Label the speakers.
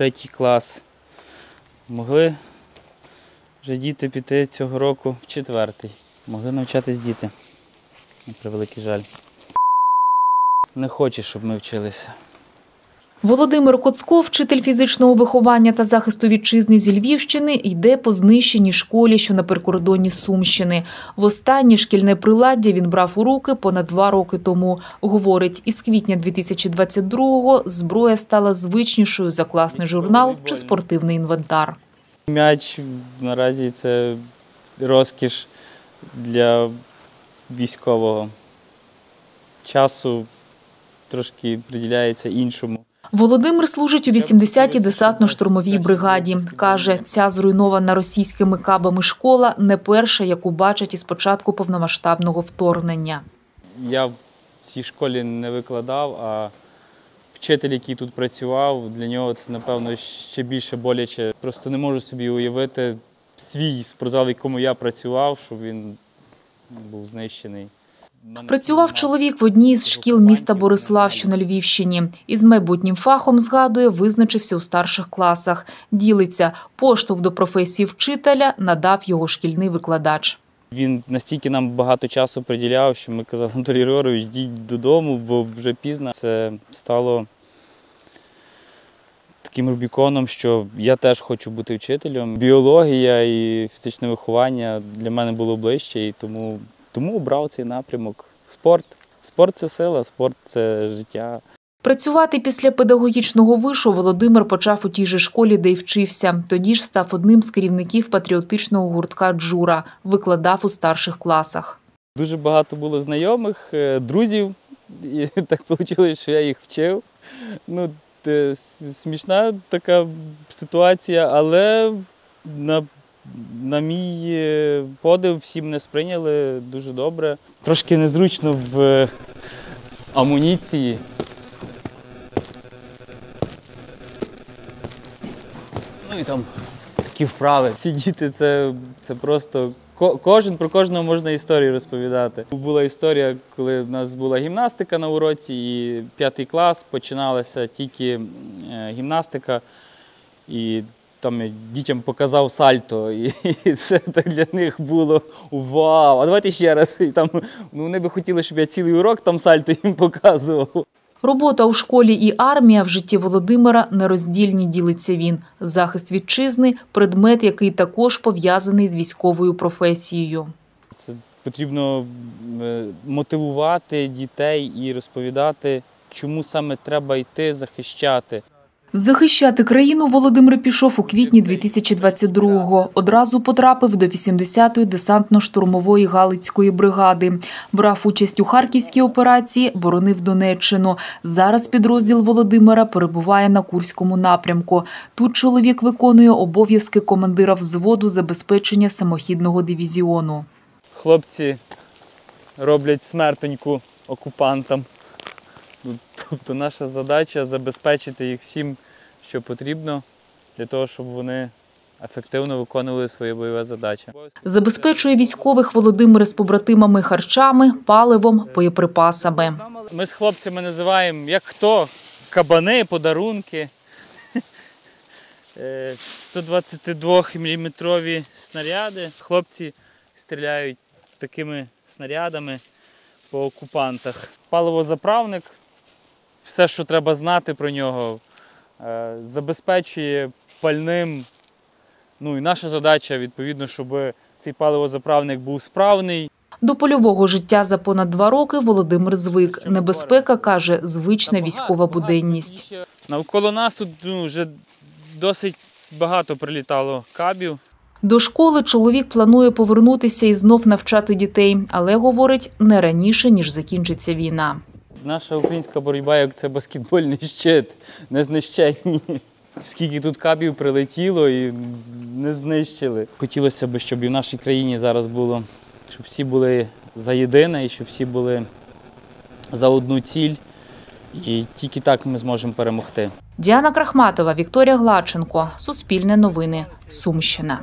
Speaker 1: третій клас. Могли вже діти піти цього року в четвертий. Могли навчатись діти. На превеликий жаль. Не хоче, щоб ми вчилися.
Speaker 2: Володимир Коцко, вчитель фізичного виховання та захисту вітчизни зі Львівщини, йде по знищеній школі, що на прикордонні Сумщини. Востаннє шкільне приладдя він брав у руки понад два роки тому. Говорить, із квітня 2022-го зброя стала звичнішою за класний журнал чи спортивний інвентар.
Speaker 1: М'яч наразі це розкіш для військового. Часу трошки приділяється іншому.
Speaker 2: Володимир служить у 80-й десантно-штурмовій бригаді. Каже, ця зруйнована російськими кабами школа не перша, яку бачать із початку повномасштабного вторгнення.
Speaker 1: Я в цій школі не викладав, а вчитель, який тут працював, для нього це, напевно, ще більше боляче. Просто не можу собі уявити свій спортзал, в якому я працював, щоб він був знищений.
Speaker 2: Працював чоловік в одній з шкіл міста Борислав, що на Львівщині. Із майбутнім фахом, згадує, визначився у старших класах. Ділиться, поштовх до професії вчителя надав його шкільний викладач.
Speaker 1: Він настільки нам багато часу приділяв, що ми казали, Анатолій Григорович, йдіть додому, бо вже пізно. Це стало таким рубіконом, що я теж хочу бути вчителем. Біологія і фізичне виховання для мене було ближче, і тому, тому обрав цей напрямок. Спорт. Спорт це сила, спорт це життя.
Speaker 2: Працювати після педагогічного вишу Володимир почав у тій же школі, де й вчився. Тоді ж став одним з керівників патріотичного гуртка Джура, викладав у старших класах.
Speaker 1: Дуже багато було знайомих, е, друзів, і так вийшло, що я їх вчив. Ну, смішна така ситуація, але на, на мій е, подив всі мене сприйняли дуже добре. Трошки незручно в амуніції. Ну і там такі вправи. Ці діти це, це просто кожен про кожного можна історію розповідати. Була історія, коли в нас була гімнастика на уроці, і п'ятий клас починалася тільки е, гімнастика, і там я дітям показав сальто, і, і це так для них було вау! А давайте ще раз. І там, ну, вони би хотіли, щоб я цілий урок там сальто їм показував.
Speaker 2: Робота у школі і армія в житті Володимира нероздільні, ділиться він. Захист вітчизни – предмет, який також пов'язаний з військовою професією.
Speaker 1: Це потрібно е, мотивувати дітей і розповідати, чому саме треба йти захищати.
Speaker 2: Захищати країну Володимир пішов у квітні 2022-го. Одразу потрапив до 80-ї десантно-штурмової Галицької бригади. Брав участь у Харківській операції, боронив Донеччину. Зараз підрозділ Володимира перебуває на Курському напрямку. Тут чоловік виконує обов'язки командира взводу забезпечення самохідного дивізіону.
Speaker 1: Хлопці роблять смертоньку окупантам. Тобто наша задача забезпечити їх всім, що потрібно, для того, щоб вони ефективно виконували свої бойові задачі.
Speaker 2: Забезпечує військових Володимир з побратимами харчами, паливом, боєприпасами.
Speaker 1: Ми з хлопцями називаємо як хто кабани, подарунки. Е, 122 мм снаряди. Хлопці стріляють такими снарядами по окупантах. Паливозаправник, все, що треба знати про нього, е, забезпечує пальним. Ну і наша задача, відповідно, щоб цей паливозаправник був справний.
Speaker 2: До польового життя за понад два роки Володимир звик. Небезпека, каже, звична військова буденність.
Speaker 1: Навколо нас тут ну, вже досить багато прилітало кабів.
Speaker 2: До школи чоловік планує повернутися і знов навчати дітей, але говорить не раніше ніж закінчиться війна.
Speaker 1: Наша українська боротьба як це баскетбольний щит, не знищенні. Скільки тут кабів прилетіло і не знищили. Хотілося б, щоб і в нашій країні зараз було, щоб всі були за єдине і щоб всі були за одну ціль. І тільки так ми зможемо перемогти.
Speaker 2: Діана Крахматова, Вікторія Гладченко. Суспільне новини. Сумщина.